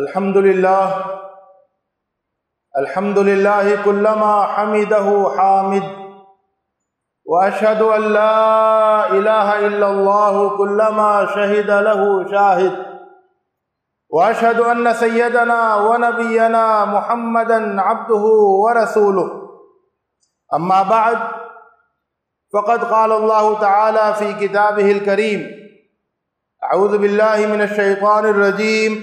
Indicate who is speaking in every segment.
Speaker 1: अल्हम्दुलिल्लाह अल्हम्दुलिल्लाह कुल्लमा हमिदहु हामिद व अशहदु अल्ला इलाहा इल्लल्लाह कुल्लमा शहिद लहु शाहिद व अशहदु अन्न सय्यदना व नबियना मुहम्मदन अब्दुहु व रसूलुहु अम्मा बाद फ़कत क़ाल अल्लाह ताला फ़ी किताबिहिल करीम अऊज़ु बिल्लाहि मिनश शैतानिर रजीम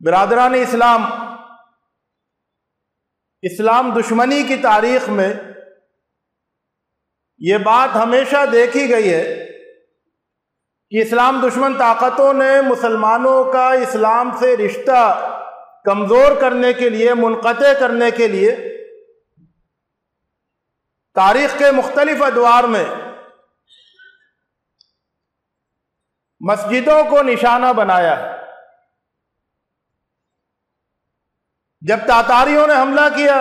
Speaker 1: बिरादरान इस्लाम इस्लाम दुश्मनी की तारीख में ये बात हमेशा देखी गई है कि इस्लाम दुश्मन ताकतों ने मुसलमानों का इस्लाम से रिश्ता कमज़ोर करने के लिए मुनक़ करने के लिए तारीख के मुख्तलिफ़ अदवार में मस्जिदों को निशाना बनाया है। जब तातारियों ने हमला किया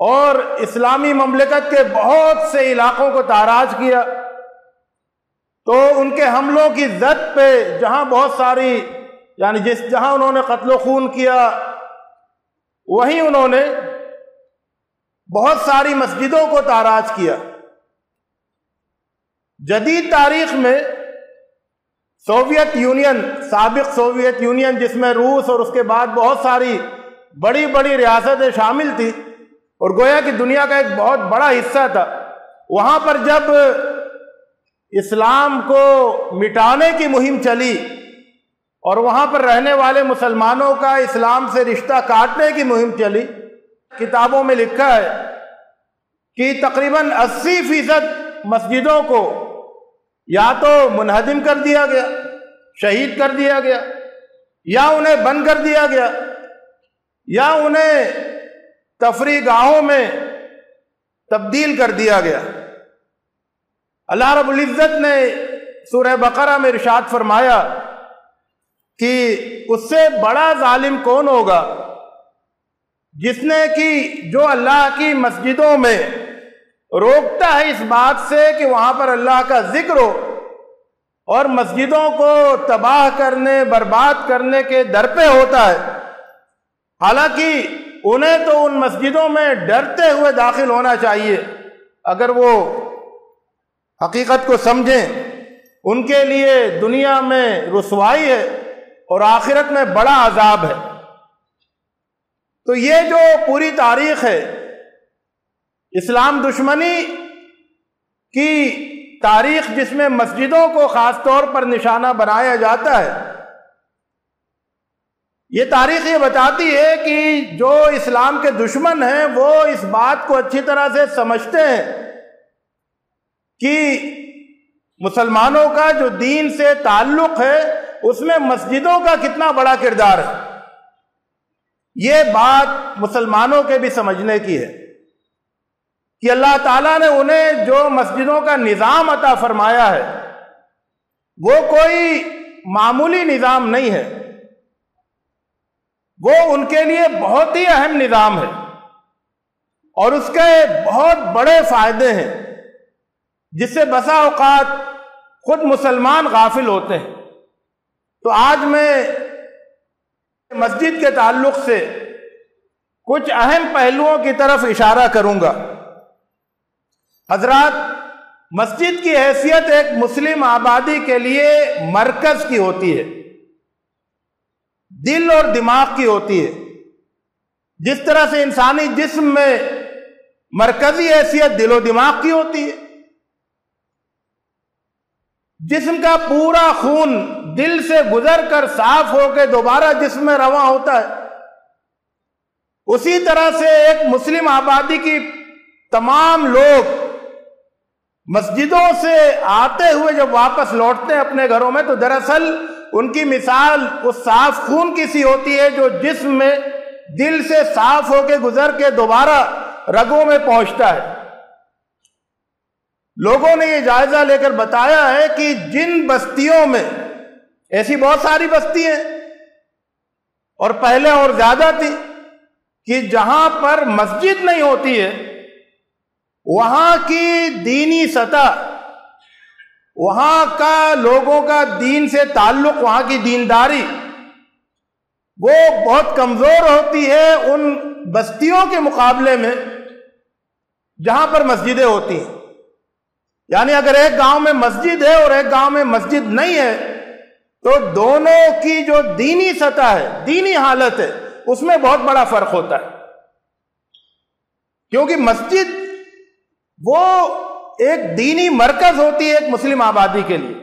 Speaker 1: और इस्लामी ममलिकत के बहुत से इलाकों को ताराज किया। तो उनके हमलों की जद पे जहाँ बहुत सारी, यानी जिस जहाँ उन्होंने कत्लो खून किया, वहीं उन्होंने बहुत सारी मस्जिदों को ताराज किया। जदीद तारीख में सोवियत यूनियन, सबक सोवियत यूनियन जिसमें रूस और उसके बाद बहुत सारी बड़ी बड़ी रियासतें शामिल थी और गोया कि दुनिया का एक बहुत बड़ा हिस्सा था। वहाँ पर जब इस्लाम को मिटाने की मुहिम चली और वहाँ पर रहने वाले मुसलमानों का इस्लाम से रिश्ता काटने की मुहिम चली, किताबों में लिखा है कि तकरीबन 80 फ़ीसद मस्जिदों को या तो मुनहदिम कर दिया गया, शहीद कर दिया गया, या उन्हें बंद कर दिया गया, या उन्हें तफरी गाहों में तब्दील कर दिया गया। अल्लाह रबुल्ज़त ने सूरह बकरा में इरशाद फरमाया कि उससे बड़ा जालिम कौन होगा जिसने कि जो अल्लाह की मस्जिदों में रोकता है इस बात से कि वहाँ पर अल्लाह का ज़िक्र हो और मस्जिदों को तबाह करने, बर्बाद करने के दर पे होता है। हालाँकि उन्हें तो उन मस्जिदों में डरते हुए दाखिल होना चाहिए। अगर वो हकीकत को समझें, उनके लिए दुनिया में रसवाई है और आखिरत में बड़ा अजाब है। तो ये जो पूरी तारीख है, इस्लाम दुश्मनी की तारीख जिसमें मस्जिदों को खास तौर पर निशाना बनाया जाता है ये तारीख ये बताती है कि जो इस्लाम के दुश्मन हैं, वो इस बात को अच्छी तरह से समझते हैं कि मुसलमानों का जो दीन से ताल्लुक है, उसमें मस्जिदों का कितना बड़ा किरदार है। ये बात मुसलमानों के भी समझने की है कि अल्लाह ताला ने उन्हें जो मस्जिदों का निज़ाम अता फरमाया है, वो कोई मामूली निज़ाम नहीं है। वो उनके लिए बहुत ही अहम निज़ाम है और उसके बहुत बड़े फ़ायदे हैं, जिससे बसा अवकात खुद मुसलमान गाफिल होते हैं। तो आज मैं मस्जिद के ताल्लुक से कुछ अहम पहलुओं की तरफ़ इशारा करूँगा। हज़रत, मस्जिद की हैसियत एक मुस्लिम आबादी के लिए मरकज की होती है। दिल और दिमाग की होती है। जिस तरह से इंसानी जिस्म में मरकजी हैसियत दिलो दिमाग की होती है। जिस्म का पूरा खून दिल से गुजर कर साफ़ होकर दोबारा जिस्म में रवा होता है। उसी तरह से एक मुस्लिम आबादी की तमाम लोग मस्जिदों से आते हुए जब वापस लौटते हैं अपने घरों में तो दरअसल उनकी मिसाल उस साफ़ खून की सी होती है जो जिस्म में दिल से साफ़ होके गुजर के दोबारा रगों में पहुँचता है। लोगों ने यह जायजा लेकर बताया है कि जिन बस्तियों में, ऐसी बहुत सारी बस्ती हैं, और पहले और ज़्यादा थी, कि जहाँ पर मस्जिद नहीं होती है, वहाँ की दीनी सतह वहाँ का लोगों का दीन से ताल्लुक, वहाँ की दीनदारी, वो बहुत कमज़ोर होती है उन बस्तियों के मुकाबले में, जहाँ पर मस्जिदें होती हैं। यानी अगर एक गाँव में मस्जिद है और एक गाँव में मस्जिद नहीं है तो दोनों की जो दीनी सतह है, दीनी हालत है, उसमें बहुत बड़ा फ़र्क होता है। क्योंकि मस्जिद वो एक दीनी मरकज होती है एक मुस्लिम आबादी के लिए।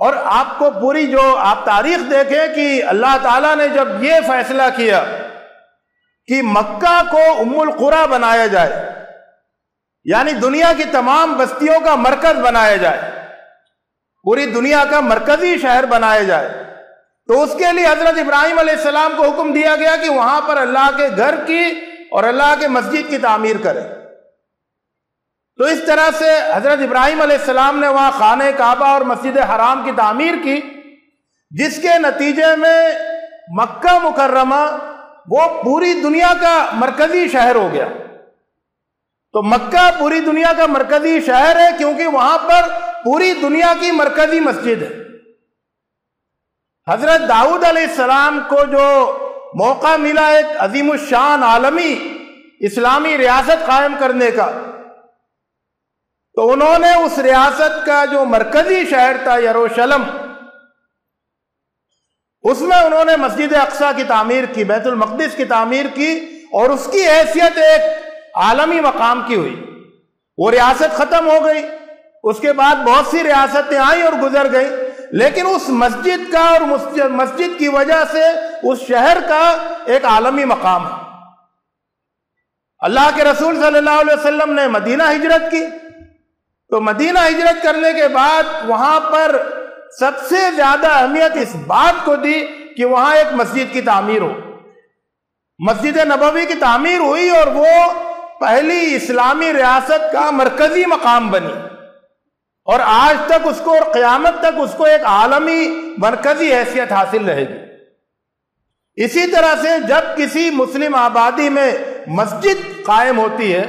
Speaker 1: और आपको पूरी जो आप तारीख देखें कि अल्लाह ताला ने जब ये फैसला किया कि मक्का को उम्मुल कुरा बनाया जाए, यानी दुनिया की तमाम बस्तियों का मरकज बनाया जाए, पूरी दुनिया का मरकजी शहर बनाया जाए तो उसके लिए हज़रत इब्राहिम को हुक्म दिया गया कि वहाँ पर अल्लाह के घर की और अल्लाह के मस्जिद की तामीर करें। तो इस तरह से हज़रत इब्राहिम सलाम ने वहाँ खान काबा और मस्जिद हराम की तामीर की, जिसके नतीजे में मक्का मुकर्रमा, वो पूरी दुनिया का मरकजी शहर हो गया। तो मक्का पूरी दुनिया का मरकजी शहर है क्योंकि वहाँ पर पूरी दुनिया की मरकजी मस्जिद है। हज़रत दाऊद सलाम को जो मौका मिला एक अजीम शान आलमी इस्लामी रियासत कायम करने का तो उन्होंने उस रियासत का जो मरकजी शहर था, यरूशलम, उसमें उन्होंने मस्जिद अक्सा की तामीर की, बैतुल मकदस की तामीर की और उसकी हैसियत एक आलमी मकाम की हुई। वो रियासत खत्म हो गई, उसके बाद बहुत सी रियासतें आई और गुजर गई, लेकिन उस मस्जिद का और मस्जिद की वजह से उस शहर का एक आलमी मकाम है। अल्लाह के रसूल सल्लल्लाहु अलैहि वसल्लम ने मदीना हिजरत की तो मदीना हिजरत करने के बाद वहाँ पर सबसे ज़्यादा अहमियत इस बात को दी कि वहाँ एक मस्जिद की तामीर हो। मस्जिद नबवी की तामीर हुई और वो पहली इस्लामी रियासत का मरकजी मकाम बनी। और आज तक उसको और क़यामत तक उसको एक आलमी मरकजी हैसियत हासिल रहेगी। इसी तरह से जब किसी मुस्लिम आबादी में मस्जिद कायम होती है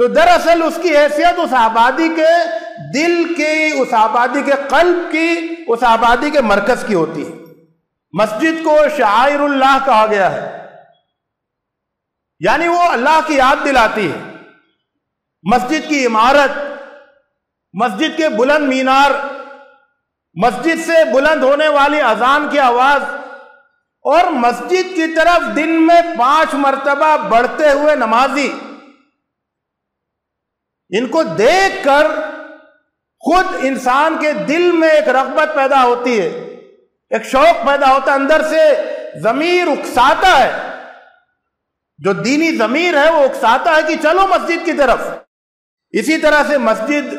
Speaker 1: तो दरअसल उसकी हैसियत उस आबादी के दिल की, उस आबादी के कल्ब की, उस आबादी के मरकज की होती है। मस्जिद को शायरुल्लाह कहा गया है। यानी वो अल्लाह की याद दिलाती है। मस्जिद की इमारत, मस्जिद के बुलंद मीनार, मस्जिद से बुलंद होने वाली अजान की आवाज़ और मस्जिद की तरफ़ दिन में पाँच मरतबा बढ़ते हुए नमाजी। इनको देखकर खुद इंसान के दिल में एक रगबत पैदा होती है, एक शौक पैदा होता है, अंदर से जमीर उकसाता है। जो दीनी जमीर है, वो उकसाता है कि चलो मस्जिद की तरफ़। इसी तरह से मस्जिद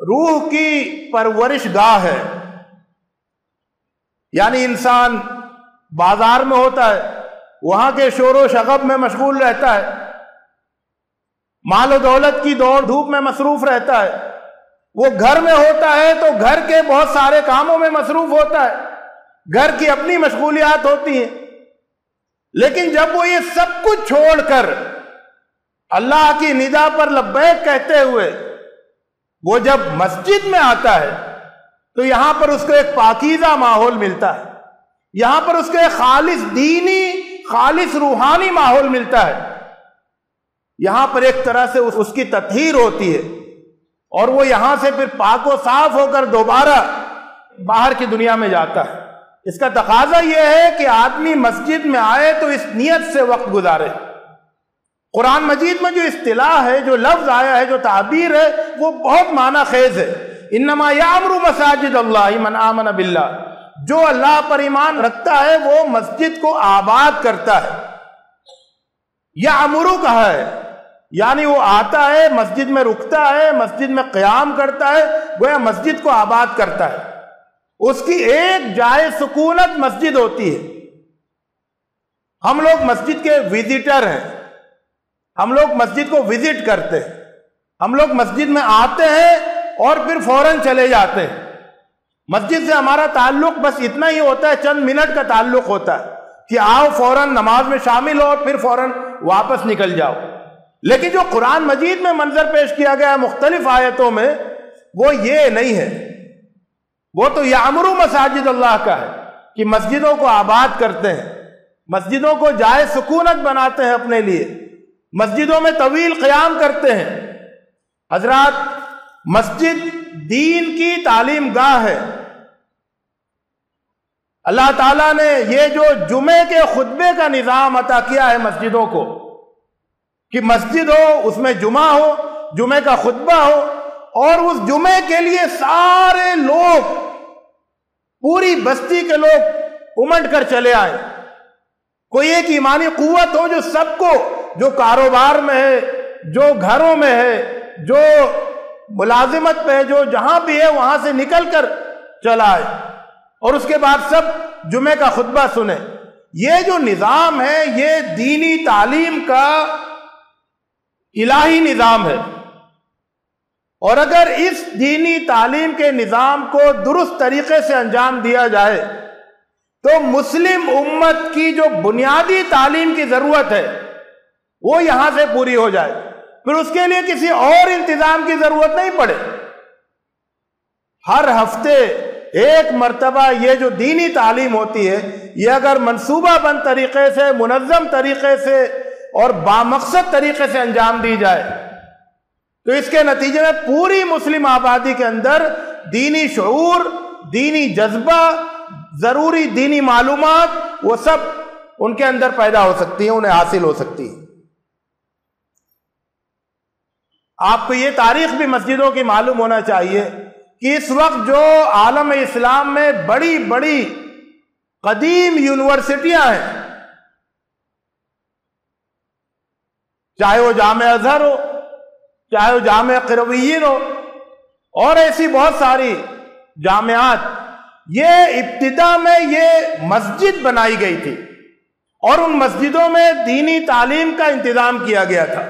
Speaker 1: रूह की परवरिश गाह है। यानी इंसान बाज़ार में होता है, वहाँ के शोर शगब में मशगूल रहता है। माल दौलत की दौड़ धूप में मसरूफ रहता है। वो घर में होता है तो घर के बहुत सारे कामों में मसरूफ होता है। घर की अपनी मशगूलियात होती हैं। लेकिन जब वो ये सब कुछ छोड़कर अल्लाह की निदा पर लब्बैक कहते हुए वो जब मस्जिद में आता है तो यहाँ पर उसको एक पाकिजा माहौल मिलता है। यहाँ पर उसको एक खालिश दीनी खालिश रूहानी माहौल मिलता है। यहाँ पर एक तरह से उस, उसकी तथहीर होती है। और वो यहाँ से फिर पाको साफ़ होकर दोबारा बाहर की दुनिया में जाता है। इसका तकाजा यह है कि आदमी मस्जिद में आए तो इस नियत से वक्त गुजारे। कुरान मजीद में जो इस्तिलाह है जो लफ्ज आया है जो ताबीर है वो बहुत माना खेज है। इनमा यामरू मसाजिद अल्लाह बिल्ला जो अल्लाह पर ईमान रखता है वो मस्जिद को आबाद करता है। या अमरू कहा है। यानी वो आता है, मस्जिद में रुकता है, मस्जिद में क्याम करता है, गोया मस्जिद को आबाद करता है। उसकी एक जाए सुकूनत मस्जिद होती है। हम लोग मस्जिद के विजिटर हैं। हम लोग मस्जिद को विज़िट करते हैं। हम लोग मस्जिद में आते हैं और फिर फ़ौरन चले जाते हैं। मस्जिद से हमारा ताल्लुक बस इतना ही होता है, चंद मिनट का ताल्लुक होता है। कि आओ फ़ौरन नमाज़ में शामिल हो और फिर फ़ौरन वापस निकल जाओ। लेकिन जो कुरान मजीद में मंजर पेश किया गया है मुख्तलिफ़ आयतों में, वो ये नहीं है। वो तो यामरू मसाजिद अल्लाह का है कि मस्जिदों को आबाद करते हैं, मस्जिदों को जाए सुकूनत बनाते हैं अपने लिए, मस्जिदों में तवील क्याम करते हैं। हजरात मस्जिद दीन की तालीम गाह है अल्लाह ताला ने ये जो जुमे के खुतबे का निज़ाम अता किया है मस्जिदों को, कि मस्जिद हो, उसमें जुमा हो, जुमे का खुतबा हो, और उस जुमे के लिए सारे लोग, पूरी बस्ती के लोग उमड़ कर चले आए। कोई एक ईमानी कुत हो जो सबको, जो कारोबार में है, जो घरों में है, जो मुलाजिमत पे है, जो जहाँ भी है, वहाँ से निकल कर चला आए। और उसके बाद सब जुमे का खुतबा सुने। ये जो निज़ाम है, ये दीनी तालीम का इलाही निज़ाम है। और अगर इस दीनी तालीम के निज़ाम को दुरुस्त तरीके से अंजाम दिया जाए तो मुस्लिम उम्मत की जो बुनियादी तालीम की ज़रूरत है, वो यहाँ से पूरी हो जाए। फिर उसके लिए किसी और इंतज़ाम की ज़रूरत नहीं पड़े। हर हफ़्ते एक मरतबा ये जो दीनी तालीम होती है, ये अगर मनसूबाबंद तरीके से मुनज़म तरीके से और बामकसद तरीके से अंजाम दी जाए तो इसके नतीजे में पूरी मुस्लिम आबादी के अंदर दीनी शूर, दीनी जज्बा, ज़रूरी दीनी मालूम वो सब उनके अंदर पैदा हो सकती है, उन्हें हासिल हो सकती है। आपको ये तारीख भी मस्जिदों की मालूम होना चाहिए कि इस वक्त जो आलम इस्लाम में बड़ी बड़ी कदीम यूनिवर्सिटियाँ हैं, चाहे वो जाम अजहर हो, चाहे वो जाम करवीन हो, और ऐसी बहुत सारी जामियात, ये इब्तदा में ये मस्जिद बनाई गई थी, और उन मस्जिदों में दीनी तालीम का इंतज़ाम किया गया था।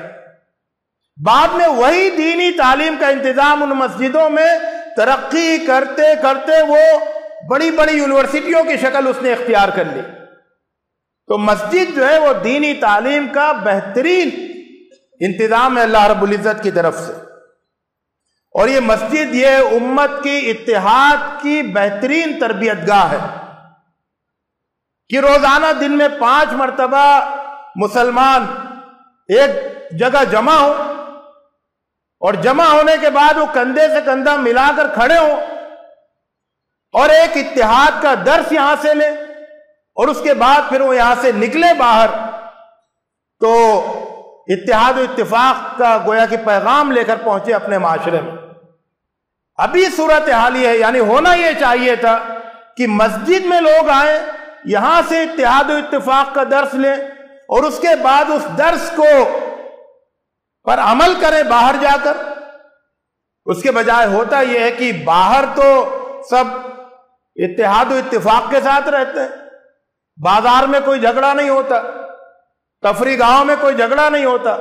Speaker 1: बाद में वही दीनी तालीम का इंतज़ाम उन मस्जिदों में तरक्की करते करते वो बड़ी बड़ी यूनिवर्सिटियों की शक्ल उसने इख्तियार कर ली। तो मस्जिद जो है वो दीनी तालीम का बेहतरीन इंतज़ाम है अल्लाह रबुल्ज़त की तरफ़ से। और ये मस्जिद, ये उम्मत की इतिहाद की बेहतरीन तरबियत गाह है कि रोज़ाना दिन में पाँच मरतबा मुसलमान एक जगह जमा हो और जमा होने के बाद वो कंधे से कंधा मिलाकर खड़े हो और एक इतिहाद का दर्श यहाँ से ले और उसके बाद फिर वो यहाँ से निकले बाहर। तो इतिहाद इतफाक का गोया कि पैगाम लेकर पहुँचे अपने माशरे में। अभी सूरत हाल ये है, यानी होना यह चाहिए था कि मस्जिद में लोग आए, यहाँ से इतिहाद इतफाक का दर्श लें और उसके बाद उस दर्श को पर अमल करें बाहर जाकर। उसके बजाय होता यह है कि बाहर तो सब इतिहाद इतफाक के साथ रहते हैं। बाज़ार में कोई झगड़ा नहीं होता, तफरी गाँव में कोई झगड़ा नहीं होता,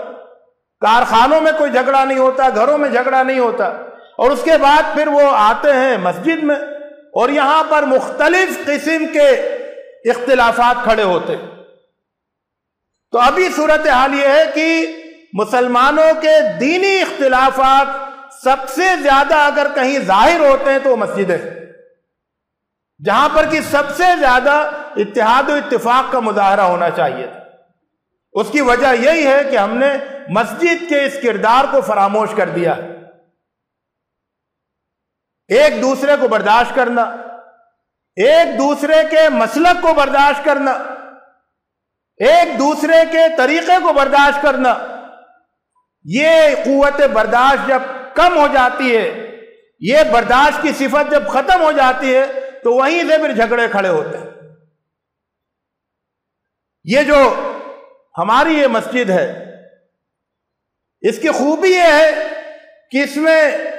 Speaker 1: कारखानों में कोई झगड़ा नहीं होता, घरों में झगड़ा नहीं होता। और उसके बाद फिर वो आते हैं मस्जिद में और यहाँ पर मुख्तलिफ़ किस्म के इख्तिलाफात खड़े होते तो अभी सूरत हाल यह है कि मुसलमानों के दीनी इख्तिलाफात सबसे ज़्यादा अगर कहीं ज़ाहिर होते हैं तो मस्जिद है। जहाँ पर कि सबसे ज़्यादा इतिहाद इतफाक का मुजाहरा होना चाहिए था। उसकी वजह यही है कि हमने मस्जिद के इस किरदार को फरामोश कर दिया। एक दूसरे को बर्दाश्त करना, एक दूसरे के मसलक को बर्दाश्त करना, एक दूसरे के तरीके को बर्दाश्त करना ये कुत बर्दाश्त जब कम हो जाती है, ये बर्दाश्त की सिफत जब खत्म हो जाती है तो वहीं से फिर झगड़े खड़े होते हैं। ये जो हमारी ये मस्जिद है, इसकी खूबी ये है कि इसमें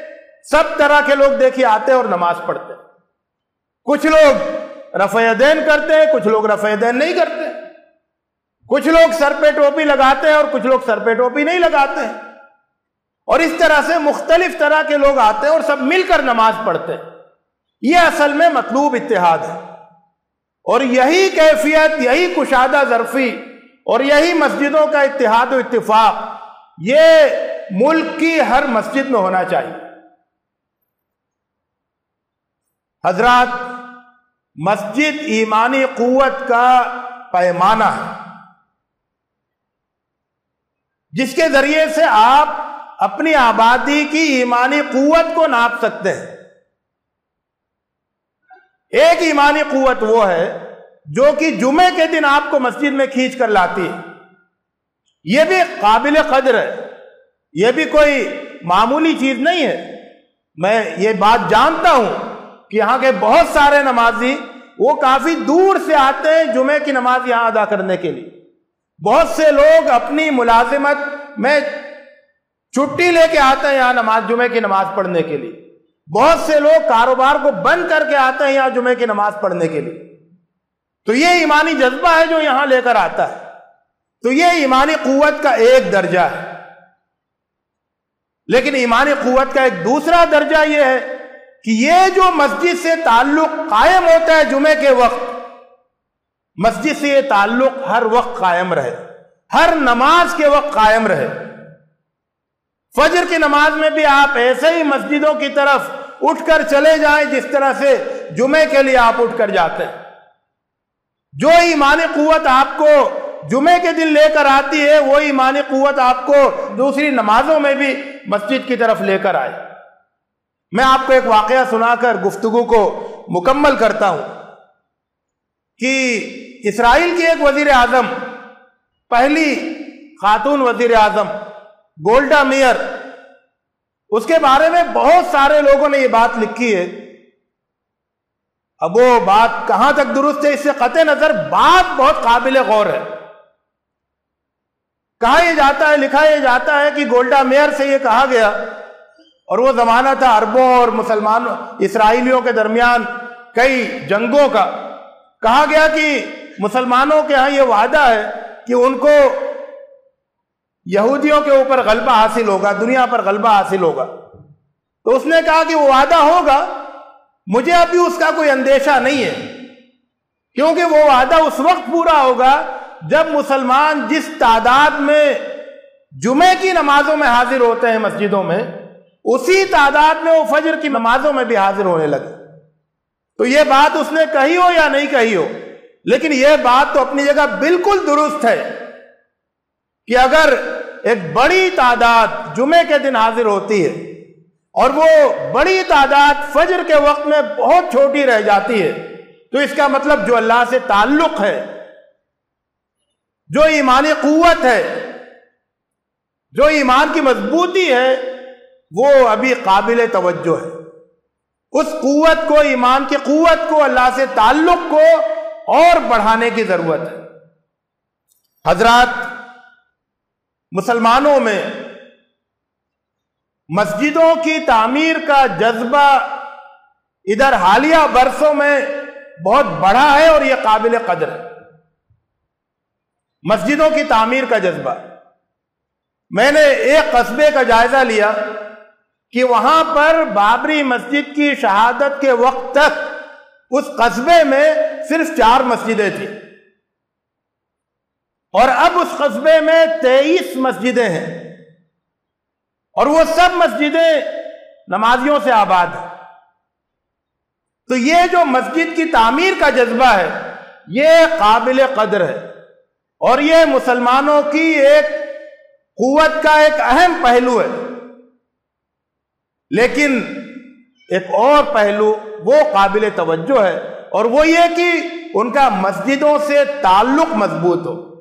Speaker 1: सब तरह के लोग देखिए आते हैं और नमाज़ पढ़ते हैं। कुछ लोग रफ़ैदैन करते हैं, कुछ लोग रफ़ैदैन नहीं करते। कुछ लोग सर पे टोपी लगाते हैं और कुछ लोग सर पे टोपी नहीं लगाते हैं। और इस तरह से मुख्तलिफ़ तरह के लोग आते हैं और सब मिलकर नमाज़ पढ़ते हैं। यह असल में मतलूब इतिहाद है। और यही कैफियत, यही कुशादा जरफी और यही मस्जिदों का इतिहाद और इतफाक ये मुल्क की हर मस्जिद में होना चाहिए। हज़रत, मस्जिद ईमानी कुत का पैमाना है। जिसके ज़रिए से आप अपनी आबादी की ईमानी कुत को नाप सकते हैं। एक ईमानी कुत वो है जो कि जुमे के दिन आपको मस्जिद में खींच कर लाती है। यह भी काबिल कदर है। यह भी कोई मामूली चीज़ नहीं है। मैं ये बात जानता हूँ कि यहाँ के बहुत सारे नमाजी वो काफ़ी दूर से आते हैं जुमे की नमाज़ यहाँ अदा करने के लिए। बहुत से लोग अपनी मुलाजिमत में छुट्टी लेके आते हैं यहाँ नमाज़, जुमे की नमाज़ पढ़ने के लिए। बहुत से लोग कारोबार को बंद करके आते हैं यहाँ जुमे की नमाज़ पढ़ने के लिए। तो ये ईमानी जज्बा है जो यहाँ लेकर आता है। तो ये ईमानी कुत का एक दर्जा है। लेकिन ईमानी कुत का एक दूसरा दर्जा यह है कि ये जो मस्जिद से ताल्लुक कायम होता है जुमे के वक्त मस्जिद से ये ताल्लुक हर वक्त कायम रहे। हर नमाज़ के वक्त कायम रहे। फजर की नमाज़ में भी आप ऐसे ही मस्जिदों की तरफ़ उठकर चले जाएँ जिस तरह से जुमे के लिए आप उठकर जाते हैं। जो ईमानी कुत आपको जुमे के दिन लेकर आती है, वो ईमानी कुत आपको दूसरी नमाजों में भी मस्जिद की तरफ़ लेकर आए। मैं आपको एक वाकया सुनाकर गुफ्तगु को मुकम्मल करता हूँ कि इसराइल की एक वज़ीर आज़म, पहली खातून वज़ीर आज़म, गोल्डा मेयर। उसके बारे में बहुत सारे लोगों ने यह बात लिखी है। अब वो बात कहाँ तक दुरुस्त है, इससे कत नज़र बात बहुत काबिल गौर है। कहा यह जाता है, लिखा यह जाता है कि गोल्डा मेयर से यह कहा गया, और वो जमाना था अरबों और मुसलमान इसराइलियों के दरमियान कई जंगों का। कहा गया कि मुसलमानों के यहाँ यह वादा है कि उनको यहूदियों के ऊपर गलबा हासिल होगा, दुनिया पर गलबा हासिल होगा। तो उसने कहा कि वो वादा होगा, मुझे अभी उसका कोई अंदेशा नहीं है, क्योंकि वो वादा उस वक्त पूरा होगा जब मुसलमान जिस तादाद में जुमे की नमाजों में हाजिर होते हैं मस्जिदों में, उसी तादाद में वो फजर की नमाजों में भी हाजिर होने लगे। तो ये बात उसने कही हो या नहीं कही हो? लेकिन यह बात तो अपनी जगह बिल्कुल दुरुस्त है कि अगर एक बड़ी तादाद जुमे के दिन हाजिर होती है और वो बड़ी तादाद फजर के वक्त में बहुत छोटी रह जाती है तो इसका मतलब जो अल्लाह से ताल्लुक है, जो ईमानी कुत है, जो ईमान की मजबूती है, वो अभी काबिल तवज्जो है। उस कुत को, ईमान की कुत को, अल्लाह से ताल्लुक को और बढ़ाने की ज़रूरत है। हज़रत मुसलमानों में मस्जिदों की तामीर का जज्बा इधर हालिया बरसों में बहुत बड़ा है और यह काबिल कदर है। मस्जिदों की तामीर का जज्बा। मैंने एक कस्बे का जायजा लिया कि वहाँ पर बाबरी मस्जिद की शहादत के वक्त तक उस कस्बे में सिर्फ़ चार मस्जिदें थी। और अब उस कस्बे में तेईस मस्जिदें हैं। और वो सब मस्जिदें नमाजियों से आबाद है। तो ये जो मस्जिद की तामीर का जज्बा है, ये काबिल कदर है। और ये मुसलमानों की एक कुत का एक अहम पहलू है। लेकिन एक और पहलू, वो काबिल तवज्जो है, और वो ये कि उनका मस्जिदों से ताल्लुक मज़बूत हो।